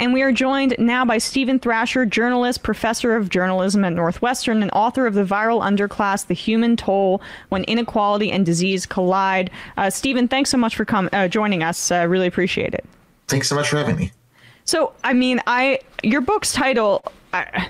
and we are joined now by Stephen Thrasher, journalist, professor of journalism at Northwestern, and author of The Viral Underclass The Human Toll When Inequality and Disease Collide. Uh, Steven, thanks so much for com- uh, joining us. Uh, really appreciate it. Thanks so much for having me. So, I mean, I your book's title. I,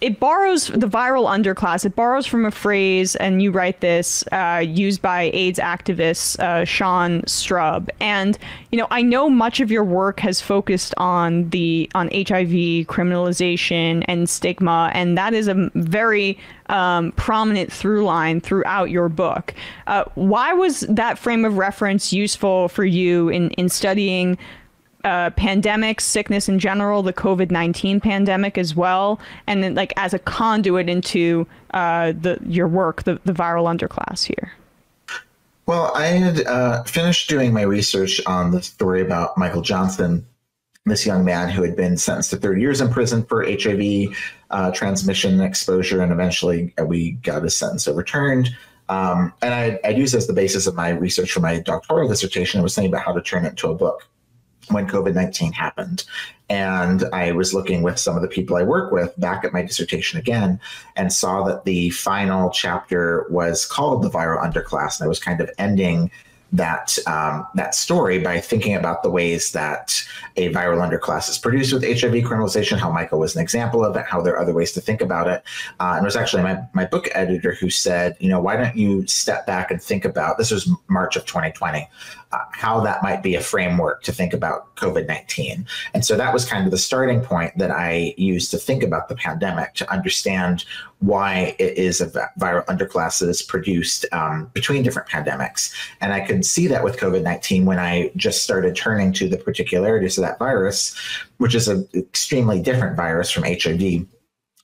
it borrows the viral underclass. It borrows from a phrase, and you write this uh, used by AIDS activist uh, Sean Strub. And you know, I know much of your work has focused on the on HIV criminalization and stigma, and that is a very um, prominent through line throughout your book. Uh, why was that frame of reference useful for you in in studying? Uh, pandemics, sickness in general, the COVID nineteen pandemic as well, and then like as a conduit into uh, the your work, the the viral underclass here. Well, I had uh, finished doing my research on the story about Michael Johnson, this young man who had been sentenced to 30 years in prison for HIV uh, transmission exposure, and eventually uh, we got his sentence overturned. Um, and I, I used as the basis of my research for my doctoral dissertation. I was thinking about how to turn it into a book when COVID 19 happened. And I was looking with some of the people I work with back at my dissertation again and saw that the final chapter was called The Viral Underclass. And I was kind of ending that um, that story by thinking about the ways that a viral underclass is produced with HIV criminalization, how Michael was an example of it, how there are other ways to think about it. Uh, and it was actually my, my book editor who said, you know, why don't you step back and think about this was March of 2020 uh, how that might be a framework to think about COVID 19. And so that was kind of the starting point that I used to think about the pandemic to understand why it is a viral underclass that is produced um, between different pandemics. And I could see that with COVID 19 when I just started turning to the particularities of that virus, which is an extremely different virus from HIV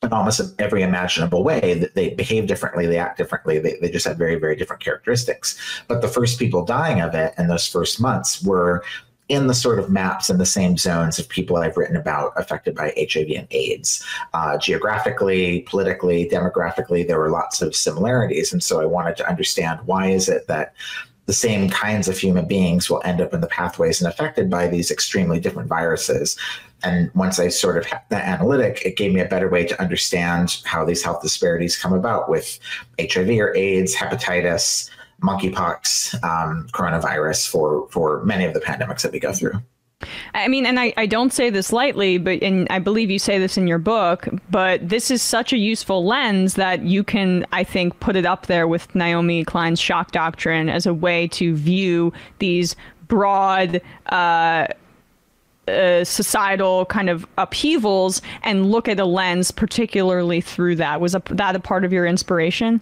in almost every imaginable way. They behave differently, they act differently, they, they just have very, very different characteristics. But the first people dying of it in those first months were in the sort of maps and the same zones of people I've written about affected by HIV and AIDS. Uh, geographically, politically, demographically, there were lots of similarities. And so I wanted to understand why is it that the same kinds of human beings will end up in the pathways and affected by these extremely different viruses. And once I sort of had that analytic, it gave me a better way to understand how these health disparities come about with HIV or AIDS, hepatitis, monkeypox, um, coronavirus for for many of the pandemics that we go through. I mean, and I, I don't say this lightly, but and I believe you say this in your book, but this is such a useful lens that you can, I think, put it up there with Naomi Klein's shock doctrine as a way to view these broad uh, uh, societal kind of upheavals and look at a lens particularly through that. Was a, that a part of your inspiration?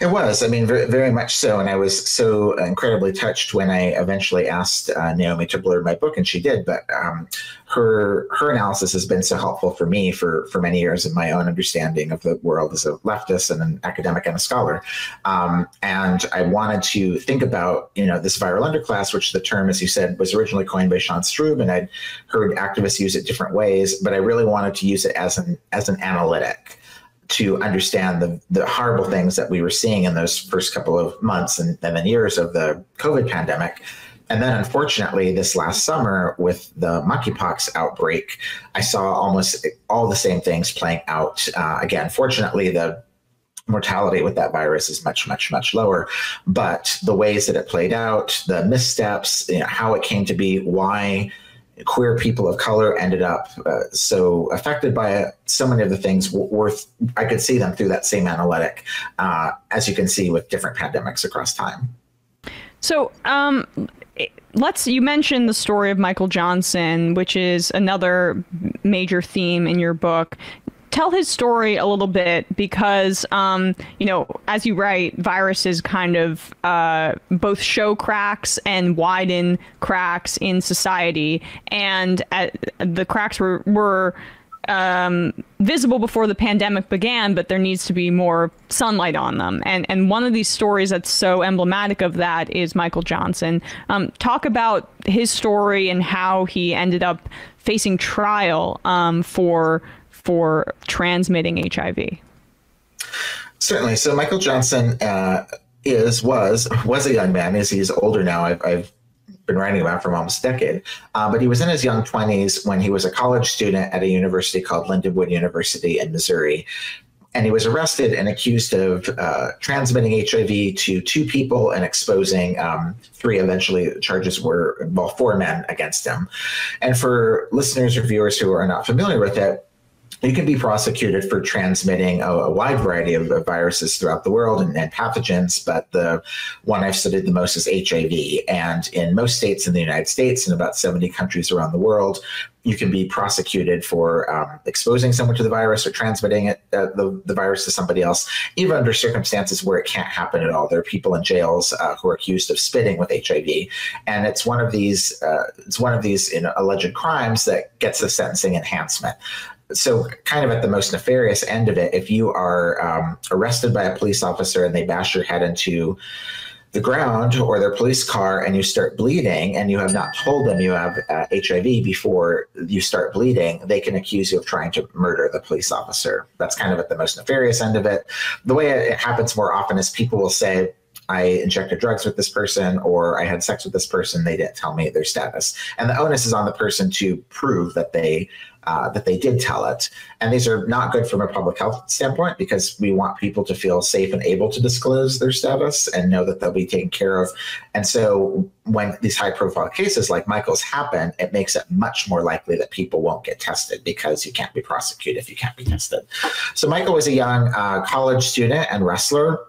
It was. I mean, very, very, much so. And I was so incredibly touched when I eventually asked uh, Naomi to blur my book, and she did. But um, her her analysis has been so helpful for me for for many years in my own understanding of the world as a leftist and an academic and a scholar. Um, and I wanted to think about you know this viral underclass, which the term, as you said, was originally coined by Sean Strub, and I'd heard activists use it different ways. But I really wanted to use it as an as an analytic to understand the, the horrible things that we were seeing in those first couple of months and, and then years of the COVID pandemic. And then, unfortunately, this last summer with the monkeypox outbreak, I saw almost all the same things playing out. Uh, again, fortunately, the mortality with that virus is much, much, much lower. But the ways that it played out, the missteps, you know, how it came to be, why queer people of color ended up uh, so affected by it. So many of the things worth, I could see them through that same analytic, uh, as you can see with different pandemics across time. So, um, let's you mentioned the story of Michael Johnson, which is another major theme in your book tell his story a little bit because, um, you know, as you write, viruses kind of uh, both show cracks and widen cracks in society, and uh, the cracks were were. Um, visible before the pandemic began, but there needs to be more sunlight on them. And and one of these stories that's so emblematic of that is Michael Johnson. Um, talk about his story and how he ended up facing trial um, for for transmitting HIV? Certainly. So Michael Johnson uh, is was was a young man. As he's older now, I've, I've been writing about for almost a decade. Uh, but he was in his young 20s when he was a college student at a university called Lindenwood University in Missouri. And he was arrested and accused of uh, transmitting HIV to two people and exposing um, three. Eventually, charges were, well, four men against him. And for listeners or viewers who are not familiar with it, you can be prosecuted for transmitting a, a wide variety of, of, viruses throughout the world and, and, pathogens, but the one I've studied the most is HIV. And in most states in the United States and about 70 countries around the world, you can be prosecuted for um, exposing someone to the virus or transmitting it, uh, the, the virus to somebody else, even under circumstances where it can't happen at all. There are people in jails uh, who are accused of spitting with HIV, and it's one of these uh, it's one of these you know, alleged crimes that gets the sentencing enhancement so kind of at the most nefarious end of it if you are um, arrested by a police officer and they bash your head into the ground or their police car and you start bleeding and you have not told them you have uh, hiv before you start bleeding they can accuse you of trying to murder the police officer that's kind of at the most nefarious end of it the way it happens more often is people will say I injected drugs with this person or I had sex with this person. They didn't tell me their status. And the onus is on the person to prove that they uh, that they did tell it. And these are not good from a public health standpoint because we want people to feel safe and able to disclose their status and know that they'll be taken care of. And so when these high profile cases like Michael's happen, it makes it much more likely that people won't get tested because you can't be prosecuted if you can't be tested. So Michael was a young uh, college student and wrestler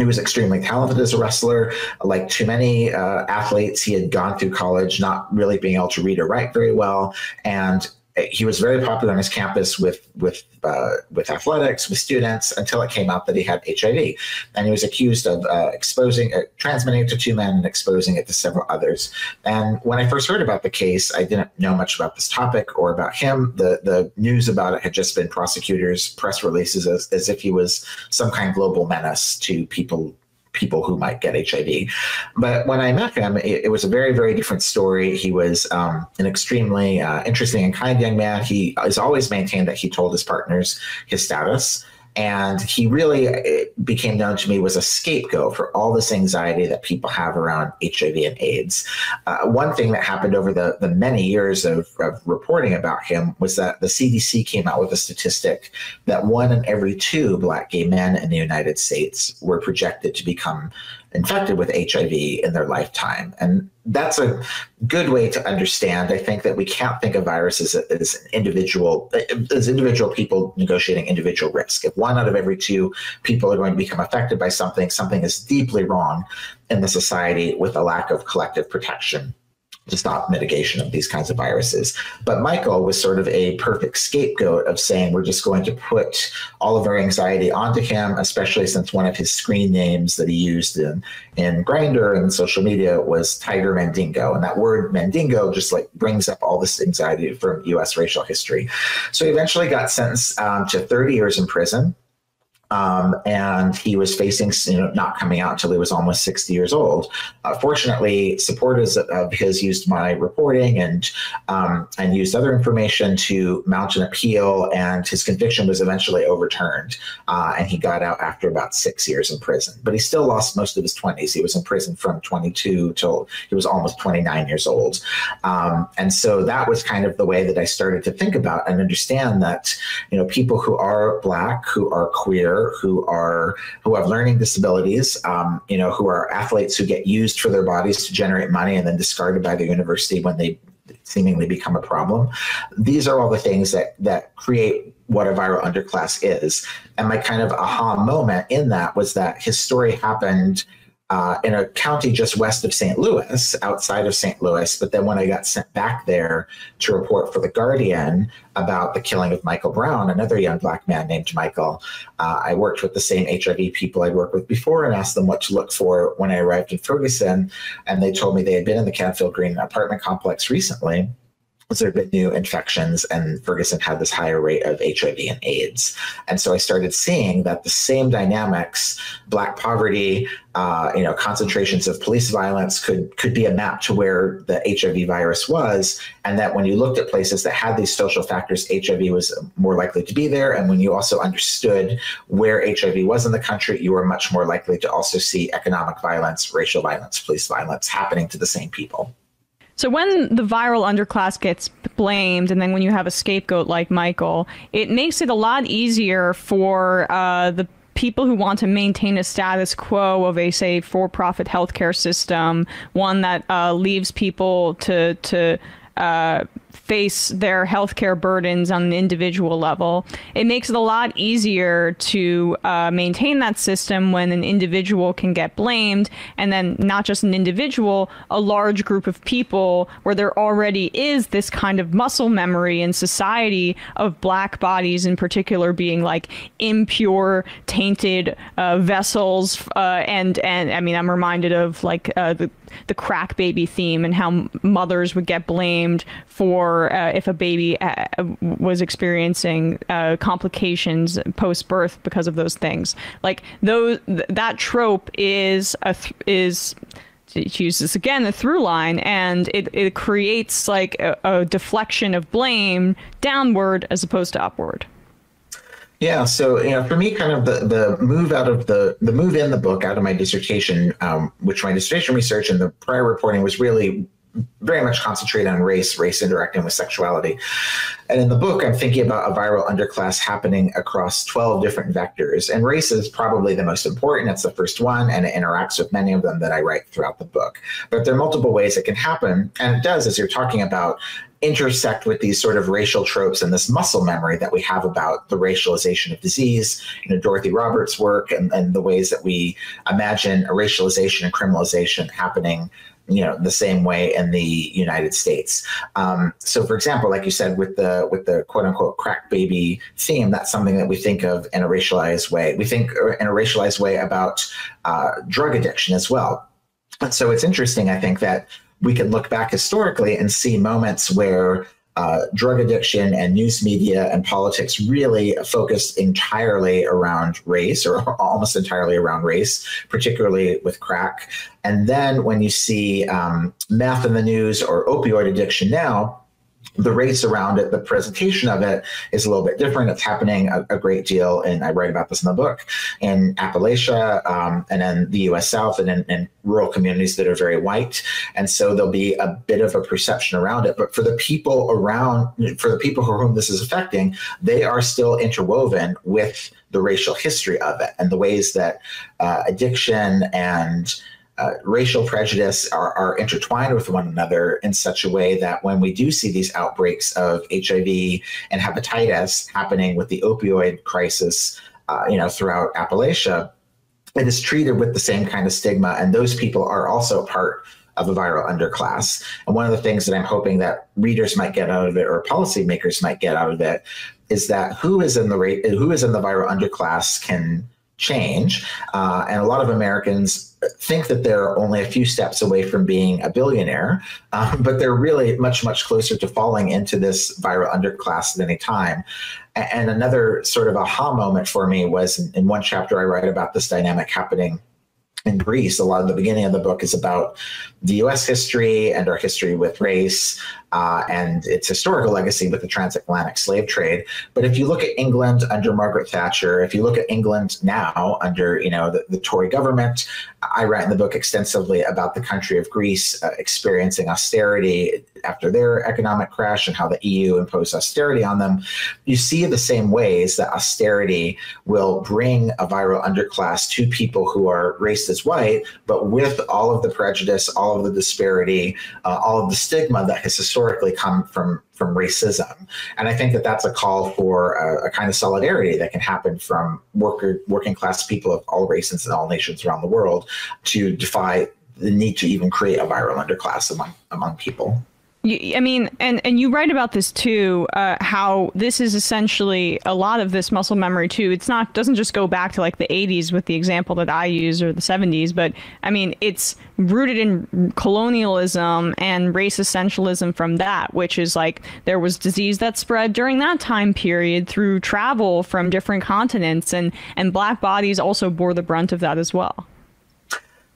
he was extremely talented as a wrestler. Like too many uh, athletes, he had gone through college not really being able to read or write very well. And he was very popular on his campus with with uh, with athletics with students until it came out that he had HIV, and he was accused of uh, exposing, uh, transmitting it to two men and exposing it to several others. And when I first heard about the case, I didn't know much about this topic or about him. The the news about it had just been prosecutors' press releases as, as if he was some kind of global menace to people people who might get HIV. But when I met him, it, it was a very, very different story. He was um, an extremely uh, interesting and kind young man. He has always maintained that he told his partners his status and he really became known to me was a scapegoat for all this anxiety that people have around HIV and AIDS. Uh, one thing that happened over the, the many years of, of, reporting about him was that the CDC came out with a statistic that one in every two Black gay men in the United States were projected to become infected with HIV in their lifetime. And that's a good way to understand. I think that we can't think of viruses as, as individual as individual people negotiating individual risk. If one out of every two people are going to become affected by something, something is deeply wrong in the society with a lack of collective protection to stop mitigation of these kinds of viruses. But Michael was sort of a perfect scapegoat of saying we're just going to put all of our anxiety onto him, especially since one of his screen names that he used in in Grindr and social media was Tiger Mandingo, and that word Mandingo just like brings up all this anxiety from U.S. racial history. So he eventually got sentenced um, to 30 years in prison. Um, and he was facing you know, not coming out until he was almost 60 years old. Uh, fortunately, supporters of his used my reporting and um, and used other information to mount an appeal, and his conviction was eventually overturned, uh, and he got out after about six years in prison. But he still lost most of his 20s. He was in prison from 22 till he was almost 29 years old, um, and so that was kind of the way that I started to think about and understand that you know people who are black, who are queer who are who have learning disabilities, um, you know, who are athletes who get used for their bodies to generate money and then discarded by the university when they seemingly become a problem. These are all the things that that create what a viral underclass is. And my kind of aha moment in that was that his story happened uh, in a county just west of St. Louis, outside of St. Louis. But then when I got sent back there to report for The Guardian about the killing of Michael Brown, another young black man named Michael, uh, I worked with the same HIV people I'd worked with before and asked them what to look for when I arrived in Ferguson. And they told me they had been in the Canfield Green apartment complex recently there had been new infections and Ferguson had this higher rate of HIV and AIDS. And so I started seeing that the same dynamics, black poverty, uh, you know, concentrations of police violence could could be a map to where the HIV virus was. And that when you looked at places that had these social factors, HIV was more likely to be there. And when you also understood where HIV was in the country, you were much more likely to also see economic violence, racial violence, police violence happening to the same people. So when the viral underclass gets blamed, and then when you have a scapegoat like Michael, it makes it a lot easier for uh, the people who want to maintain a status quo of a say for-profit healthcare system, one that uh, leaves people to to uh, face their healthcare burdens on an individual level. It makes it a lot easier to uh, maintain that system when an individual can get blamed, and then not just an individual, a large group of people where there already is this kind of muscle memory in society of black bodies in particular being like impure, tainted uh, vessels, uh, and and I mean I'm reminded of like uh, the the crack baby theme and how mothers would get blamed for uh, if a baby uh, was experiencing uh, complications post birth because of those things. Like those th- that trope is a th- is to use this again, the through line, and it, it creates like a, a deflection of blame downward as opposed to upward. Yeah, so you know, for me, kind of the the move out of the the move in the book out of my dissertation, um, which my dissertation research and the prior reporting was really very much concentrated on race, race interacting with sexuality. And in the book, I'm thinking about a viral underclass happening across 12 different vectors. And race is probably the most important. It's the first one, and it interacts with many of them that I write throughout the book. But there are multiple ways it can happen. And it does, as you're talking about, intersect with these sort of racial tropes and this muscle memory that we have about the racialization of disease, you know, Dorothy Roberts' work and, and the ways that we imagine a racialization and criminalization happening you know the same way in the United States. Um, so, for example, like you said, with the with the quote unquote crack baby theme, that's something that we think of in a racialized way. We think in a racialized way about uh, drug addiction as well. And so, it's interesting, I think, that we can look back historically and see moments where uh, drug addiction and news media and politics really focused entirely around race or almost entirely around race, particularly with crack. And then when you see um, meth in the news or opioid addiction now, the race around it, the presentation of it is a little bit different. It's happening a, a great deal, and I write about this in the book, in Appalachia um, and in the U.S. South and in, in, rural communities that are very white. And so there'll be a bit of a perception around it. But for the people around, for the people for whom this is affecting, they are still interwoven with the racial history of it and the ways that uh, addiction and uh, racial prejudice are, are, intertwined with one another in such a way that when we do see these outbreaks of HIV and hepatitis happening with the opioid crisis, uh, you know, throughout Appalachia, it is treated with the same kind of stigma, and those people are also part of the viral underclass. And one of the things that I'm hoping that readers might get out of it, or policymakers might get out of it, is that who is in the rate, who is in the viral underclass can change, uh, and a lot of Americans think that they're only a few steps away from being a billionaire, um, but they're really much, much closer to falling into this viral underclass at any time. And another sort of aha moment for me was in, in one chapter I write about this dynamic happening in Greece. A lot of the beginning of the book is about the US history and our history with race uh, and its historical legacy with the transatlantic slave trade. But if you look at England under Margaret Thatcher, if you look at England now under you know the, the Tory government, I write in the book extensively about the country of Greece uh, experiencing austerity after their economic crash and how the EU imposed austerity on them. You see the same ways that austerity will bring a viral underclass to people who are raced as white, but with all of the prejudice, all of the disparity, uh, all of the stigma that has historically historically come from from racism, and I think that that's a call for a, a kind of solidarity that can happen from worker working class people of all races and all nations around the world to defy the need to even create a viral underclass among among people. I mean, and and you write about this too. Uh, how this is essentially a lot of this muscle memory too. It's not doesn't just go back to like the '80s with the example that I use or the '70s, but I mean it's rooted in colonialism and race essentialism from that, which is like there was disease that spread during that time period through travel from different continents, and and black bodies also bore the brunt of that as well.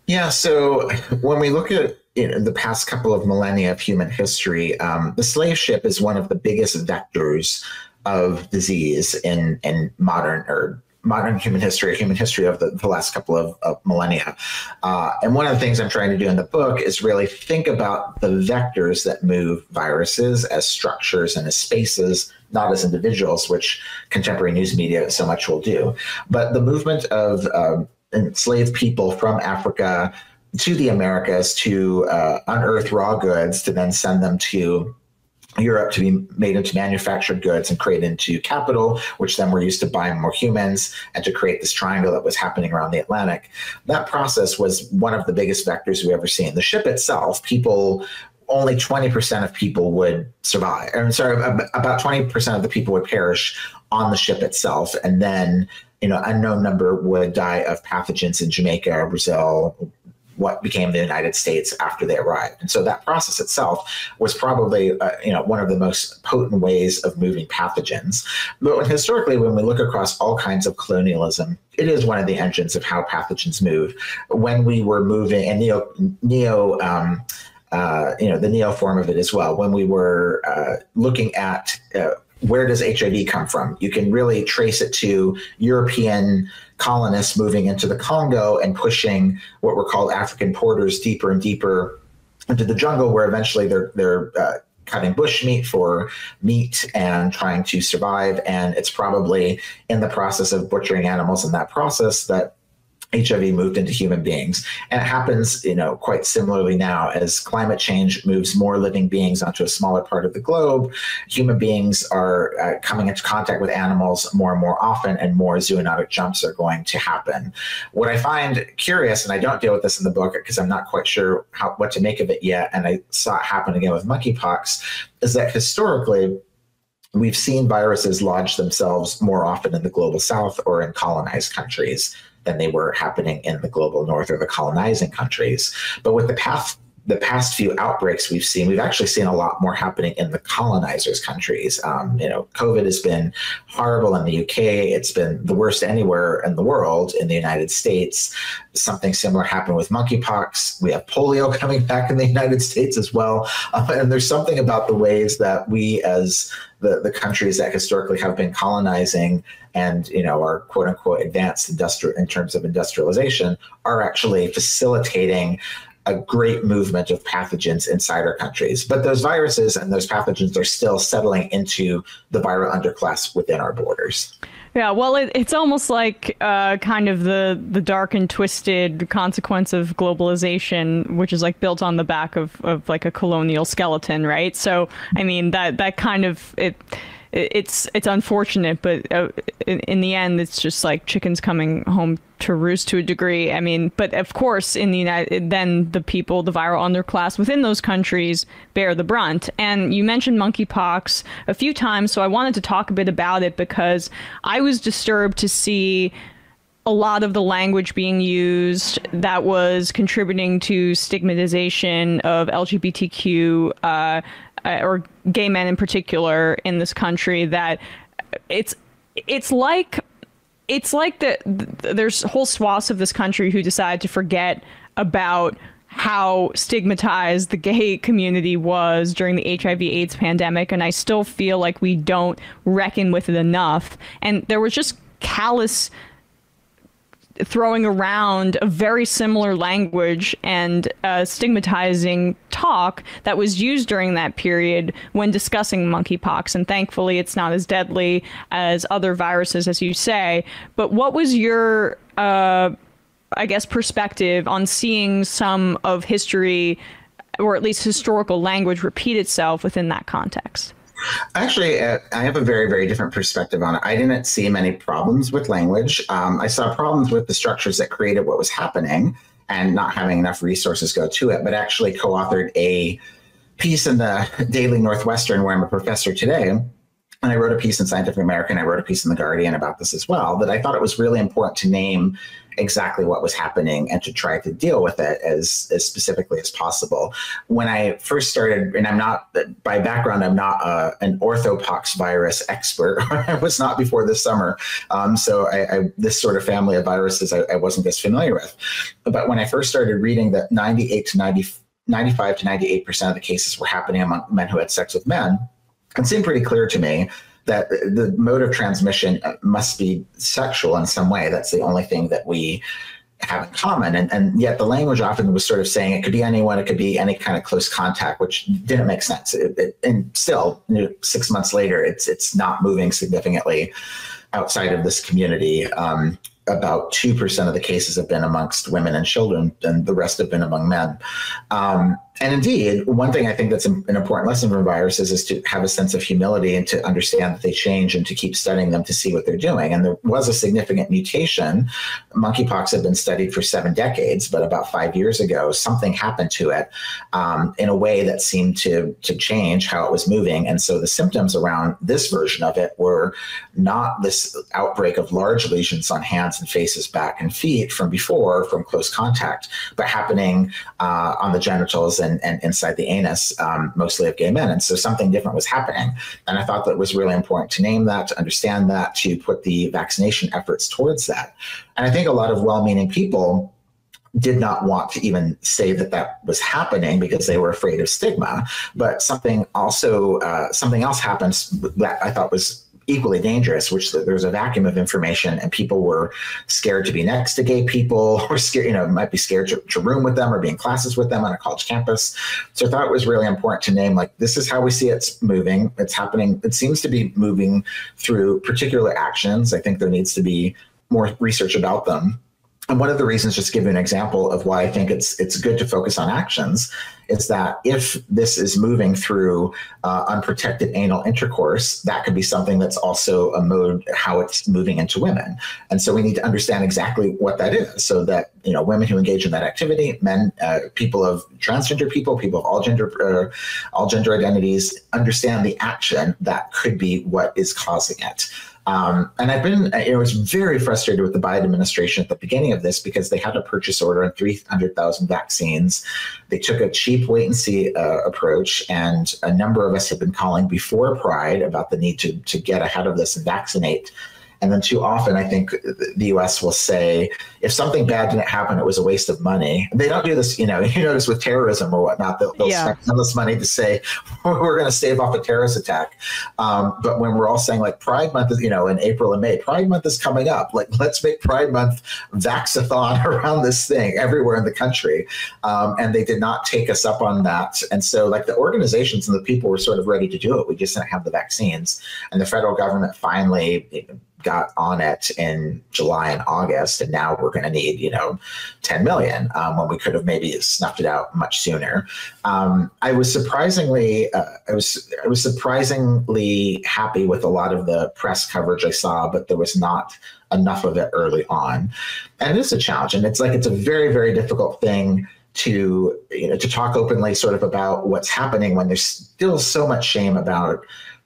Yeah. So when we look at in the past couple of millennia of human history, um, the slave ship is one of the biggest vectors of disease in, in modern or modern human history, human history of the, the last couple of, of millennia. Uh, and one of the things I'm trying to do in the book is really think about the vectors that move viruses as structures and as spaces, not as individuals, which contemporary news media so much will do. But the movement of um, enslaved people from Africa to the Americas to uh, unearth raw goods to then send them to Europe to be made into manufactured goods and created into capital, which then were used to buy more humans and to create this triangle that was happening around the Atlantic. That process was one of the biggest vectors we've ever seen. The ship itself, people only 20% of people would survive. I'm sorry, about 20% of the people would perish on the ship itself. And then, you know, unknown number would die of pathogens in Jamaica, Brazil, what became the United States after they arrived. And so that process itself was probably uh, you know one of the most potent ways of moving pathogens. But historically, when we look across all kinds of colonialism, it is one of the engines of how pathogens move. When we were moving and neo neo um, uh, you know the neo form of it as well. When we were uh, looking at uh, where does HIV come from? You can really trace it to European colonists moving into the Congo and pushing what were called African porters deeper and deeper into the jungle, where eventually they're they're uh, cutting bushmeat for meat and trying to survive. And it's probably in the process of butchering animals in that process that HIV moved into human beings. And it happens, you know, quite similarly now as climate change moves more living beings onto a smaller part of the globe. Human beings are uh, coming into contact with animals more and more often, and more zoonotic jumps are going to happen. What I find curious, and I don't deal with this in the book because I'm not quite sure how, what to make of it yet, and I saw it happen again with monkeypox, is that historically, we've seen viruses lodge themselves more often in the global south or in colonized countries than they were happening in the global north or the colonizing countries. But with the past the past few outbreaks we've seen, we've actually seen a lot more happening in the colonizers' countries. Um, you know, COVID has been horrible in the UK. It's been the worst anywhere in the world. In the United States, something similar happened with monkeypox. We have polio coming back in the United States as well. Um, and there's something about the ways that we, as the, the countries that historically have been colonizing and you know are quote unquote advanced industrial in terms of industrialization are actually facilitating a great movement of pathogens inside our countries. But those viruses and those pathogens are still settling into the viral underclass within our borders. Yeah, well, it, it's almost like uh, kind of the the dark and twisted consequence of globalization, which is like built on the back of, of like a colonial skeleton, right? So, I mean that that kind of it it's it's unfortunate, but uh, in, in, the end, it's just like chickens coming home to roost to a degree. I mean, but of course, in the United, then the people, the viral underclass within those countries, bear the brunt. And you mentioned monkeypox a few times, so I wanted to talk a bit about it because I was disturbed to see a lot of the language being used that was contributing to stigmatization of LGBTQ uh, uh, or gay men in particular in this country that it's it's like it's like that there's whole swaths of this country who decide to forget about how stigmatized the gay community was during the HIV AIDS pandemic and I still feel like we don't reckon with it enough. And there was just callous throwing around a very similar language and uh, stigmatizing talk that was used during that period when discussing monkeypox. And thankfully, it's not as deadly as other viruses, as you say. But what was your, uh, I guess, perspective on seeing some of history, or at least historical language, repeat itself within that context? Actually, uh, I have a very, very different perspective on it. I didn't see many problems with language. Um, I saw problems with the structures that created what was happening and not having enough resources go to it, but actually co authored a piece in the Daily Northwestern where I'm a professor today. And I wrote a piece in Scientific American, I wrote a piece in The Guardian about this as well, that I thought it was really important to name exactly what was happening and to try to deal with it as, as specifically as possible. When I first started, and I'm not, by background, I'm not uh, an orthopox virus expert. I was not before this summer. Um, so I, I, this sort of family of viruses I, I wasn't as familiar with. But when I first started reading that 98 to 90, 95 to 98% of the cases were happening among men who had sex with men, it seemed pretty clear to me that the mode of transmission must be sexual in some way. That's the only thing that we have in common. And, and yet the language often was sort of saying it could be anyone, it could be any kind of close contact, which didn't make sense. It, it, and still, you know, six months later, it's it's not moving significantly outside of this community. Um, about 2% of the cases have been amongst women and children, and the rest have been among men. Um, and indeed, one thing I think that's an important lesson from viruses is to have a sense of humility and to understand that they change and to keep studying them to see what they're doing. And there was a significant mutation. Monkeypox had been studied for seven decades, but about five years ago, something happened to it um, in a way that seemed to, to change how it was moving. And so the symptoms around this version of it were not this outbreak of large lesions on hands and faces, back and feet from before, from close contact, but happening uh, on the genitals and, and inside the anus, um, mostly of gay men. And so something different was happening. And I thought that it was really important to name that, to understand that, to put the vaccination efforts towards that. And I think a lot of well meaning people did not want to even say that that was happening because they were afraid of stigma. But something also, uh, something else happens that I thought was equally dangerous, which there's a vacuum of information and people were scared to be next to gay people or scared, you know, might be scared to, to room with them or be in classes with them on a college campus. So I thought it was really important to name like, this is how we see it's moving. It's happening. It seems to be moving through particular actions. I think there needs to be more research about them and one of the reasons, just to give you an example of why I think it's it's good to focus on actions, is that if this is moving through uh, unprotected anal intercourse, that could be something that's also a mode how it's moving into women. And so we need to understand exactly what that is, so that you know women who engage in that activity, men, uh, people of transgender people, people of all gender uh, all gender identities, understand the action that could be what is causing it. Um, and I've been, I was very frustrated with the Biden administration at the beginning of this because they had a purchase order on 300,000 vaccines. They took a cheap wait and see uh, approach. And a number of us have been calling before Pride about the need to, to get ahead of this and vaccinate and then too often, I think the U.S. will say, if something bad didn't happen, it was a waste of money. They don't do this, you know. You notice with terrorism or whatnot, they'll, they'll yeah. spend endless money to say we're going to stave off a terrorist attack. Um, but when we're all saying like Pride Month is, you know, in April and May, Pride Month is coming up. Like let's make Pride Month vaxathon around this thing everywhere in the country. Um, and they did not take us up on that. And so like the organizations and the people were sort of ready to do it. We just didn't have the vaccines. And the federal government finally got on it in July and August, and now we're going to need, you know, 10 million um, when we could have maybe snuffed it out much sooner. Um, I was surprisingly, uh, I was, I was surprisingly happy with a lot of the press coverage I saw, but there was not enough of it early on, and it is a challenge, and it's like it's a very, very difficult thing to you know to talk openly sort of about what's happening when there's still so much shame about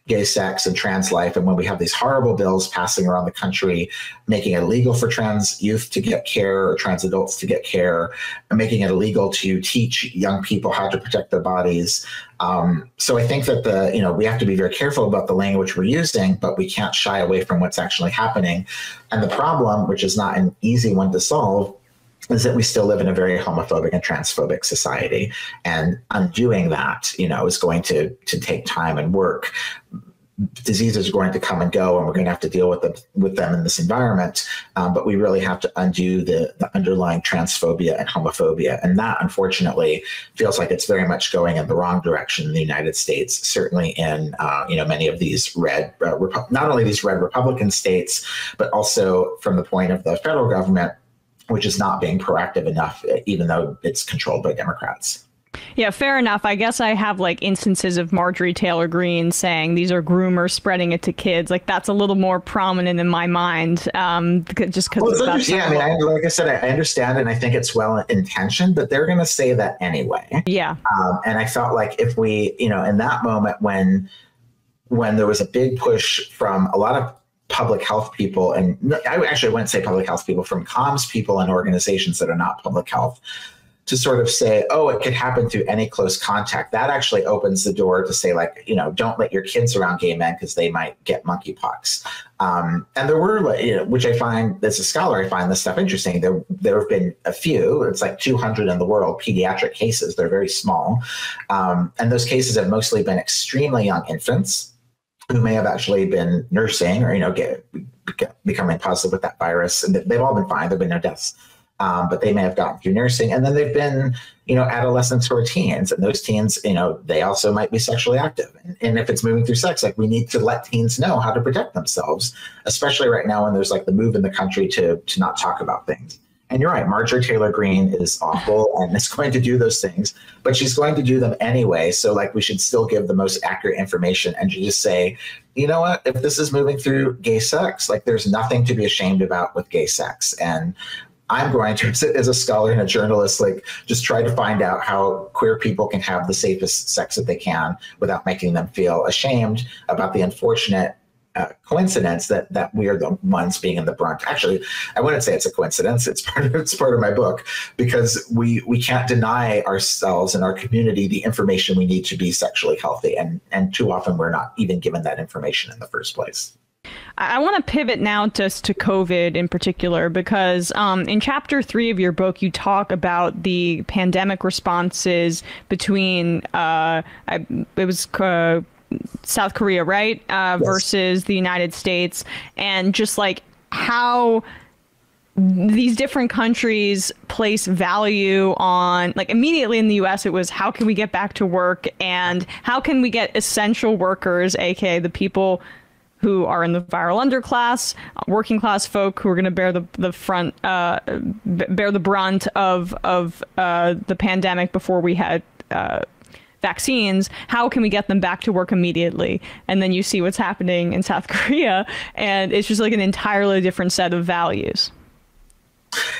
gay sex and trans life. And when we have these horrible bills passing around the country, making it illegal for trans youth to get care or trans adults to get care, and making it illegal to teach young people how to protect their bodies. Um, so I think that the you know we have to be very careful about the language we're using, but we can't shy away from what's actually happening. And the problem, which is not an easy one to solve, is that we still live in a very homophobic and transphobic society. And undoing that you know is going to to take time and work. Diseases are going to come and go and we're going to have to deal with them with them in this environment. Um, but we really have to undo the, the underlying transphobia and homophobia. And that unfortunately feels like it's very much going in the wrong direction in the united states certainly in uh, you know many of these red uh, Repu- not only these red republican states but also from the point of the federal government which is not being proactive enough, even though it's controlled by Democrats. Yeah, fair enough. I guess I have like instances of Marjorie Taylor Greene saying these are groomers spreading it to kids. Like that's a little more prominent in my mind, um, just because. Well, it's yeah, I mean, I, like I said, I understand and I think it's well intentioned, but they're going to say that anyway. Yeah. Um, and I felt like if we, you know, in that moment when when there was a big push from a lot of public health people, and I actually wouldn't say public health people, from comms people and organizations that are not public health, to sort of say, oh, it could happen through any close contact. That actually opens the door to say, like, you know, don't let your kids around gay men because they might get monkeypox. Um, and there were, you know, which I find, as a scholar, I find this stuff interesting. There, there have been a few. It's like 200 in the world pediatric cases. They're very small, um, and those cases have mostly been extremely young infants who may have actually been nursing or you know get, get becoming positive with that virus, and they've all been fine. There've been no deaths. Um, but they may have gotten through nursing. And then they've been, you know, adolescents or teens. And those teens, you know, they also might be sexually active. And, and, if it's moving through sex, like we need to let teens know how to protect themselves, especially right now when there's like the move in the country to to not talk about things. And you're right, Marjorie Taylor Greene is awful and is going to do those things, but she's going to do them anyway. So, like, we should still give the most accurate information and just say, you know what, if this is moving through gay sex, like, there's nothing to be ashamed about with gay sex. And I'm going to, as a scholar and a journalist, like just try to find out how queer people can have the safest sex that they can without making them feel ashamed about the unfortunate uh, coincidence that that we are the ones being in the brunt. Actually, I wouldn't say it's a coincidence. It's part of it's part of my book because we we can't deny ourselves and our community the information we need to be sexually healthy, and and too often we're not even given that information in the first place. I want to pivot now just to COVID in particular because um, in chapter three of your book, you talk about the pandemic responses between uh, I, it was. Uh, South Korea, right? Uh, yes. Versus the United States, and just like how these different countries place value on like immediately in the US it was how can we get back to work and how can we get essential workers aka the people who are in the viral underclass working class folk who are going to bear the the front uh, bear the brunt of of uh, the pandemic before we had uh, vaccines, how can we get them back to work immediately? And then you see what's happening in South Korea, and it's just like an entirely different set of values.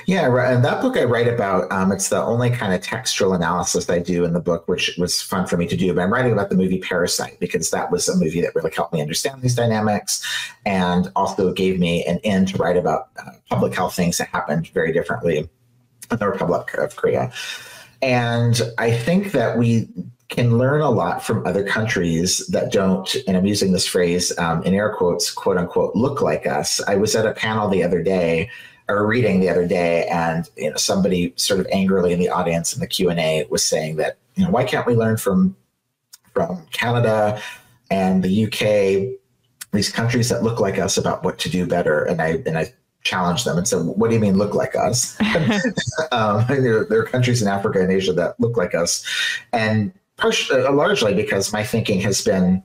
Yeah, and that book I write about, um, it's the only kind of textual analysis I do in the book, which was fun for me to do. But I'm writing about the movie Parasite because that was a movie that really helped me understand these dynamics and also gave me an in to write about uh, public health things that happened very differently in the Republic of Korea. And I think that we can learn a lot from other countries that don't, and I'm using this phrase um, in air quotes, quote unquote, look like us. I was at a panel the other day, or reading the other day, and you know somebody sort of angrily in the audience in the Q and A was saying that you know why can't we learn from from Canada and the UK, these countries that look like us about what to do better, and I and I challenge them and said, "What do you mean look like us?" um, there, there, are countries in Africa and Asia that look like us, and partially, largely because my thinking has been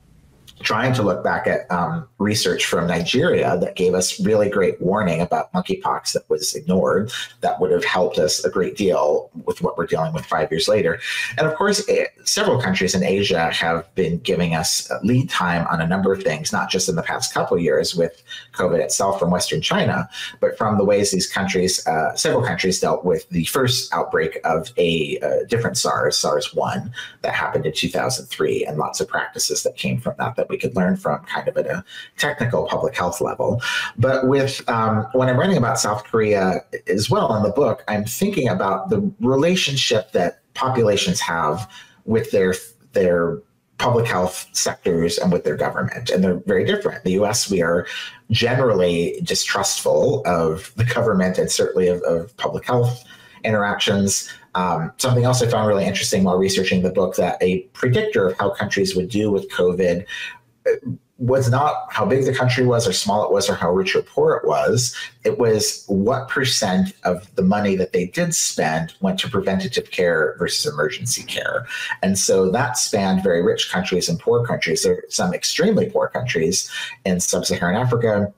trying to look back at um, research from Nigeria that gave us really great warning about monkeypox that was ignored. That would have helped us a great deal with what we're dealing with five years later. And of course, it, eh, several countries in Asia have been giving us lead time on a number of things, not just in the past couple years with COVID itself from Western China, but from the ways these countries, uh, several countries dealt with the first outbreak of a uh, different SARS, SARS 1, that happened in 2003, and lots of practices that came from that that we could learn from kind of at a technical public health level. But with um, when I'm writing about South Korea as well in the book, I'm thinking about the relationship that populations have with their their public health sectors and with their government. And they're very different. The US, we are generally distrustful of the government and certainly of, of public health interactions. Um, something else I found really interesting while researching the book that a predictor of how countries would do with COVID was not how big the country was or small it was or how rich or poor it was. It was what percent of the money that they did spend went to preventative care versus emergency care. And so that spanned very rich countries and poor countries. There are some extremely poor countries in sub Saharan Africa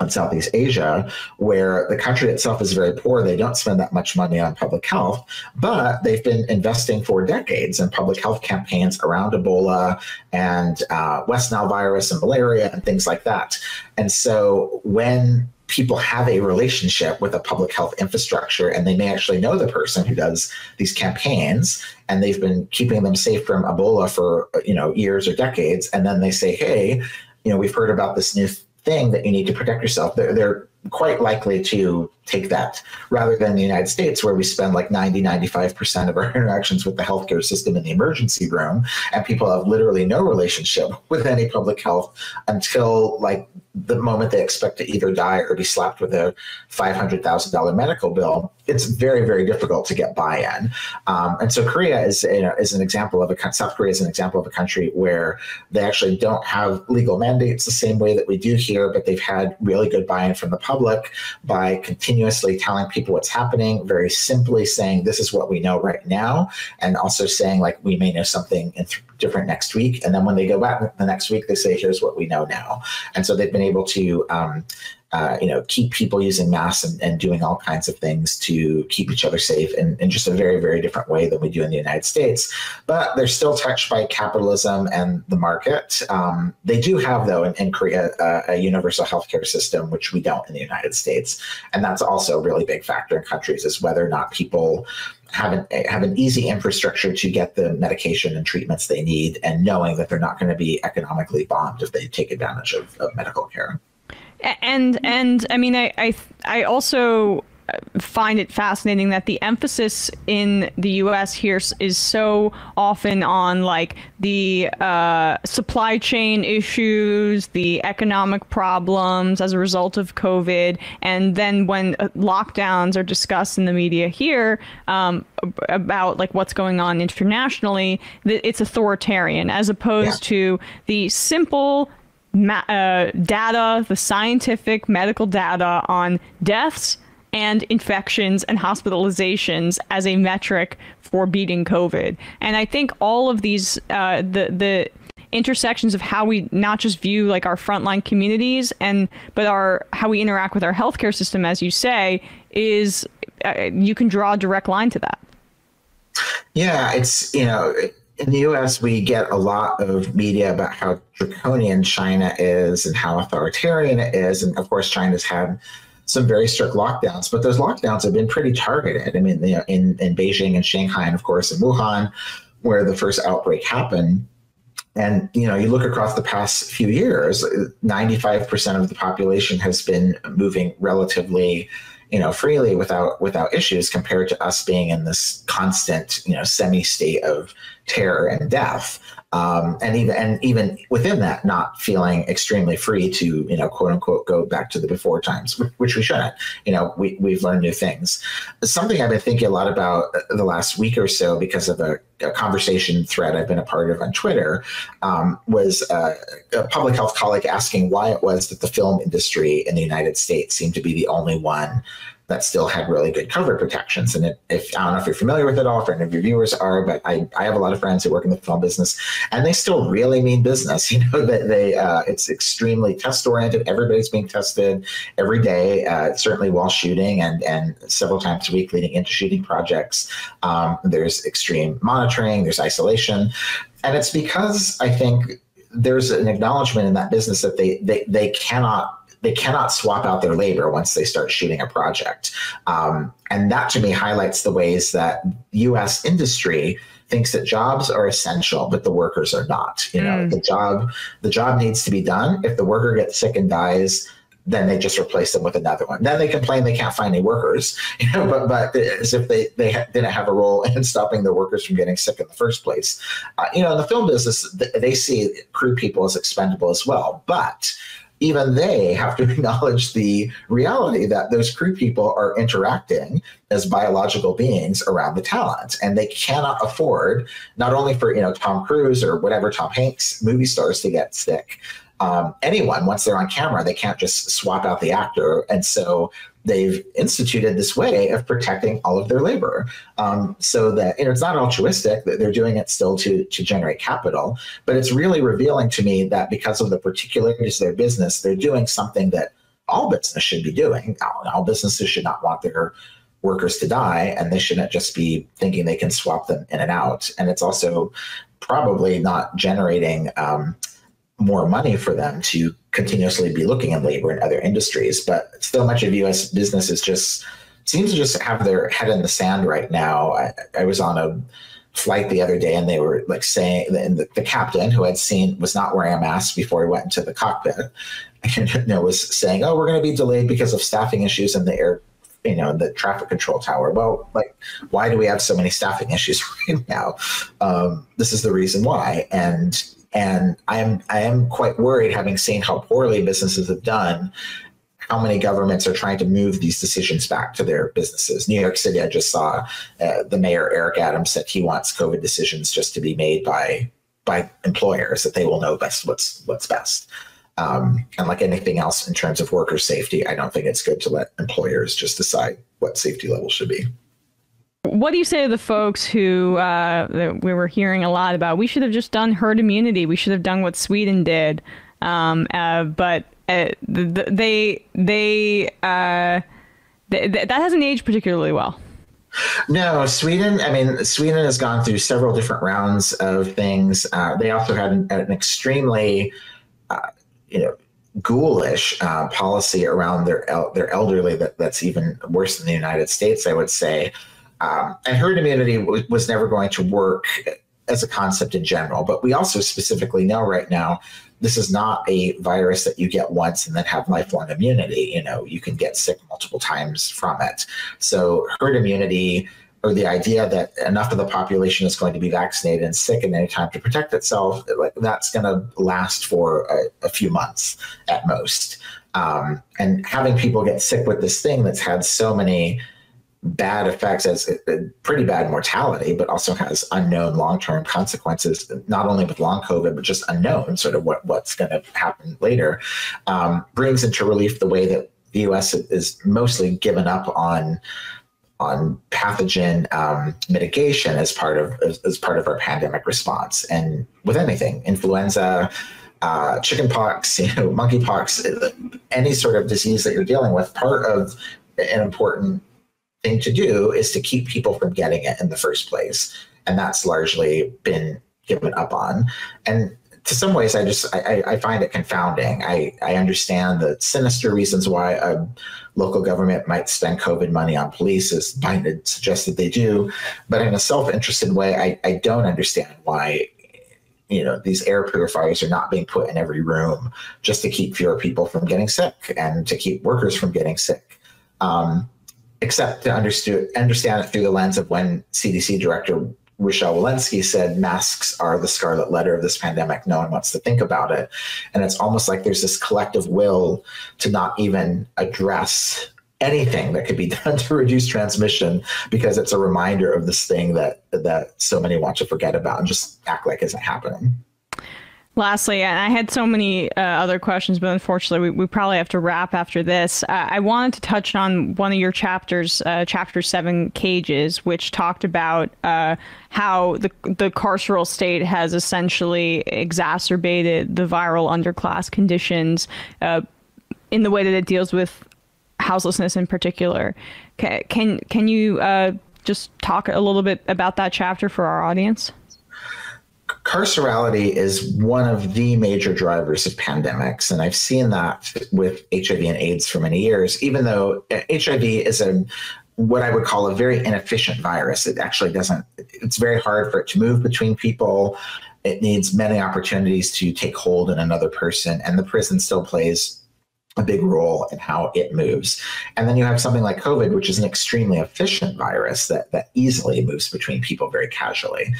in Southeast Asia, where the country itself is very poor. They don't spend that much money on public health, but they've been investing for decades in public health campaigns around Ebola and uh, West Nile virus and malaria and things like that. And so when people have a relationship with a public health infrastructure and they may actually know the person who does these campaigns and they've been keeping them safe from ebola for you know years or decades and then they say hey you know we've heard about this new thing that you need to protect yourself. They're they're quite likely to take that rather than the United States, where we spend like 90, 95% of our interactions with the healthcare system in the emergency room, and people have literally no relationship with any public health until like the moment they expect to either die or be slapped with a $500,000 medical bill, it's very, very difficult to get buy-in. Um, and so Korea is, you know, is an example of a, South Korea is an example of a country where they actually don't have legal mandates the same way that we do here, but they've had really good buy-in from the public by continuously telling people what's happening, very simply saying, this is what we know right now. And also saying like, we may know something in th- different next week. And then when they go back the next week, they say, here's what we know now. And so they've been able to, um, uh, you know, keep people using masks and, and, doing all kinds of things to keep each other safe in, in, just a very, very different way than we do in the United States. But they're still touched by capitalism and the market. Um, they do have, though, in, in Korea, a universal healthcare system, which we don't in the United States. And that's also a really big factor in countries is whether or not people have an, have an easy infrastructure to get the medication and treatments they need and knowing that they're not going to be economically bombed if they take advantage of, of medical care and and I mean, I I I also find it fascinating that the emphasis in the U.S. here is so often on like the uh, supply chain issues, the economic problems as a result of COVID, and then when uh, lockdowns are discussed in the media here um, about like what's going on internationally, it's authoritarian as opposed yeah. to the simple ma- uh, data, the scientific medical data on deaths and infections and hospitalizations as a metric for beating COVID. And I think all of these, uh, the the intersections of how we not just view like our frontline communities and but our how we interact with our healthcare system, as you say, is uh, you can draw a direct line to that. Yeah, it's you know in the US, we get a lot of media about how draconian China is and how authoritarian it is. And of course, China's had some very strict lockdowns, but those lockdowns have been pretty targeted. I mean, you know, in, in Beijing and Shanghai, and of course in Wuhan, where the first outbreak happened. And you know, you look across the past few years, 95% of the population has been moving relatively you know freely without without issues compared to us being in this constant you know semi state of terror and death. Um, and even and even within that not feeling extremely free to you know quote unquote go back to the before times which we shouldn't. You know we, we've learned new things. Something i've been thinking a lot about the last week or so because of a, a conversation thread i've been a part of on twitter um, was uh, a public health colleague asking why it was that the film industry in the united states seemed to be the only one that still had really good COVID protections. And it, if I don't know if you're familiar with it all, if any of your viewers are, but I, I have a lot of friends who work in the film business, and they still really mean business. You know that they uh, it's extremely test oriented. Everybody's being tested every day, uh, certainly while shooting, and and several times a week leading into shooting projects. Um, there's extreme monitoring. There's isolation, and it's because I think there's an acknowledgement in that business that they they they cannot they cannot swap out their labor once they start shooting a project. Um, and that to me highlights the ways that US industry thinks that jobs are essential, but the workers are not. You know, mm. the job the job needs to be done. If the worker gets sick and dies, then they just replace them with another one. Then they complain they can't find any workers, you know, but but as if they they didn't have a role in stopping the workers from getting sick in the first place. Uh, you know, in the film business, they see crew people as expendable as well, but even they have to acknowledge the reality that those crew people are interacting as biological beings around the talent. And they cannot afford not only for you know tom cruise or whatever tom hanks movie stars to get sick um, anyone once they're on camera they can't just swap out the actor. And so they've instituted this way of protecting all of their labor um, so that you know, it's not altruistic that they're doing it still to to generate capital but it's really revealing to me that because of the particularities of their business they're doing something that all business should be doing. All, all businesses should not want their workers to die and they shouldn't just be thinking they can swap them in and out. And it's also probably not generating um, more money for them to continuously be looking at labor in other industries. But still, much of U.S. business is just seems to just have their head in the sand right now. I, I was on a flight the other day and they were like saying the, the captain who had seen was not wearing a mask before he went into the cockpit and you know, was saying oh we're going to be delayed because of staffing issues in the air you know in the traffic control tower well like why do we have so many staffing issues right now um, this is the reason why and and i am i am quite worried having seen how poorly businesses have done how many governments are trying to move these decisions back to their businesses. New York City, I just saw uh, the mayor Eric Adams said he wants COVID decisions just to be made by by employers that they will know best what's what's best. Um, and like anything else in terms of worker safety, I don't think it's good to let employers just decide what safety level should be. What do you say to the folks who uh, we were hearing a lot about? We should have just done herd immunity. We should have done what Sweden did. Um, uh, but uh, they they uh, th- th- that hasn't aged particularly well. No, Sweden. I mean, Sweden has gone through several different rounds of things. Uh, they also had an, an extremely, uh, you know, ghoulish uh, policy around their el- their elderly. That that's even worse than the United States, I would say. Um, and herd immunity w- was never going to work as a concept in general. But we also specifically know right now this is not a virus that you get once and then have lifelong immunity. You know, you can get sick multiple times from it. So herd immunity or the idea that enough of the population is going to be vaccinated and sick at any time to protect itself, that's going to last for a, a, few months at most. Um, and having people get sick with this thing that's had so many bad effects as pretty bad mortality, but also has unknown long term consequences, not only with long COVID, but just unknown, sort of what, what's going to happen later, um, brings into relief the way that the US is mostly given up on on pathogen um, mitigation as part of as, as, part of our pandemic response. And with anything influenza uh, chickenpox you know monkeypox any sort of disease that you're dealing with part of an important thing to do is to keep people from getting it in the first place. And that's largely been given up on. And to some ways, I just I, I find it confounding. I, I understand the sinister reasons why a local government might spend COVID money on police, as Biden suggested they do. But in a self-interested way, I, I don't understand why you know these air purifiers are not being put in every room just to keep fewer people from getting sick and to keep workers from getting sick. Um, except to understand it through the lens of when CDC Director Rochelle Walensky said masks are the scarlet letter of this pandemic. No one wants to think about it. And it's almost like there's this collective will to not even address anything that could be done to reduce transmission because it's a reminder of this thing that that so many want to forget about and just act like isn't happening. Lastly, I had so many uh, other questions, but unfortunately, we, we probably have to wrap after this. Uh, I wanted to touch on one of your chapters, uh, chapter seven, cages, which talked about uh, how the the carceral state has essentially exacerbated the viral underclass conditions uh, in the way that it deals with houselessness in particular. Can can, can you uh, just talk a little bit about that chapter for our audience? Carcerality is one of the major drivers of pandemics. And I've seen that with HIV and AIDS for many years, even though eh, HIV is a what I would call a very inefficient virus. It actually doesn't, it's very hard for it to move between people. It needs many opportunities to take hold in another person. And the prison still plays a big role in how it moves. And then you have something like COVID, which is an extremely efficient virus that, that easily moves between people very casually.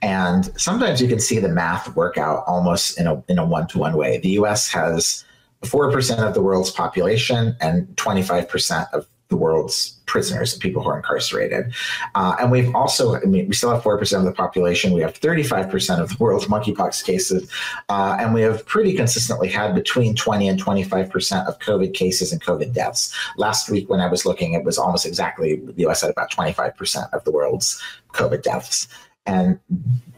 And sometimes you can see the math work out almost in a, in a one-to-one way. The US has 4% of the world's population and 25% of the world's prisoners and people who are incarcerated. Uh, and we've also, I mean, we still have 4% of the population. We have 35% of the world's monkeypox cases. Uh, and we have pretty consistently had between 20 and 25% of COVID cases and COVID deaths. Last week, when I was looking, it was almost exactly the US had about 25% of the world's COVID deaths. And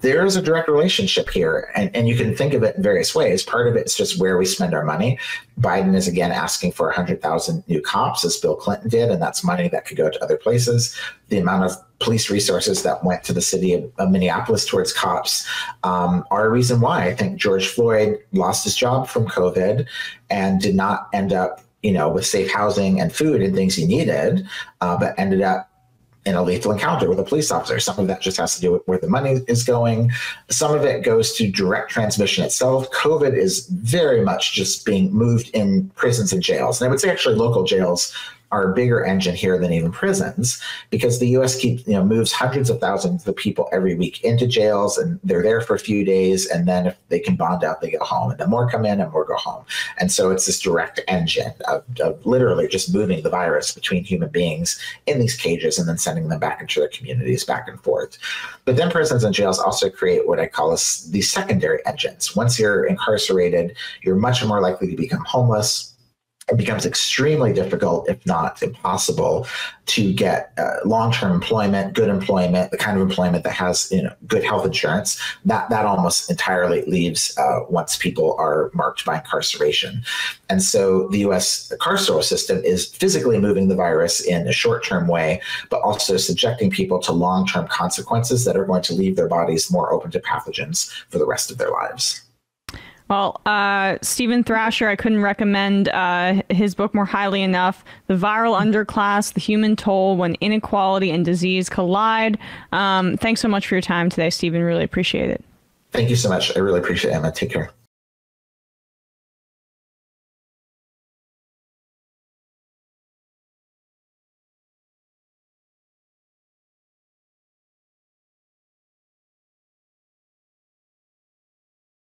there is a direct relationship here. And, and you can think of it in various ways. Part of it is just where we spend our money. Biden is again asking for 100,000 new cops, as Bill Clinton did, and that's money that could go to other places. The amount of police resources that went to the city of, of Minneapolis towards cops um, are a reason why I think George Floyd lost his job from COVID and did not end up, you know, with safe housing and food and things he needed, uh, but ended up in a lethal encounter with a police officer. Some of that just has to do with where the money is going. Some of it goes to direct transmission itself. COVID is very much just being moved in prisons and jails. And I would say actually local jails are a bigger engine here than even prisons because the US keeps, you know, moves hundreds of thousands of people every week into jails and they're there for a few days. And then if they can bond out, they go home and then more come in and more go home. And so it's this direct engine of, of literally just moving the virus between human beings in these cages and then sending them back into their communities back and forth. But then prisons and jails also create what I call these secondary engines. Once you're incarcerated, you're much more likely to become homeless it becomes extremely difficult, if not impossible, to get uh, long-term employment, good employment, the kind of employment that has you know good health insurance. That that almost entirely leaves uh, once people are marked by incarceration, and so the U.S. carceral system is physically moving the virus in a short-term way, but also subjecting people to long-term consequences that are going to leave their bodies more open to pathogens for the rest of their lives. Well, uh, Steven Thrasher, I couldn't recommend uh, his book more highly enough. The Viral Underclass, The Human Toll When Inequality and Disease Collide. Um, thanks so much for your time today, Steven. Really appreciate it. Thank you so much. I really appreciate it, Emma. Take care.